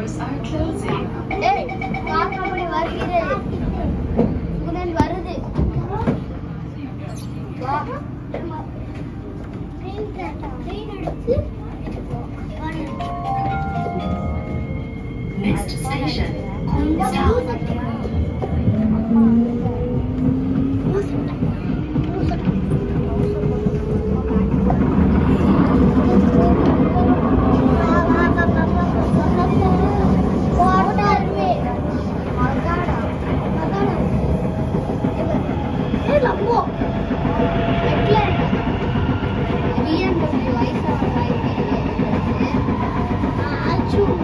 doors are closing. ஏய் காக்கமணி வருகிறது சுகுணன் வருது வா ட்ரெயின் ட்ரெயின் எடுத்து Next station, அந்த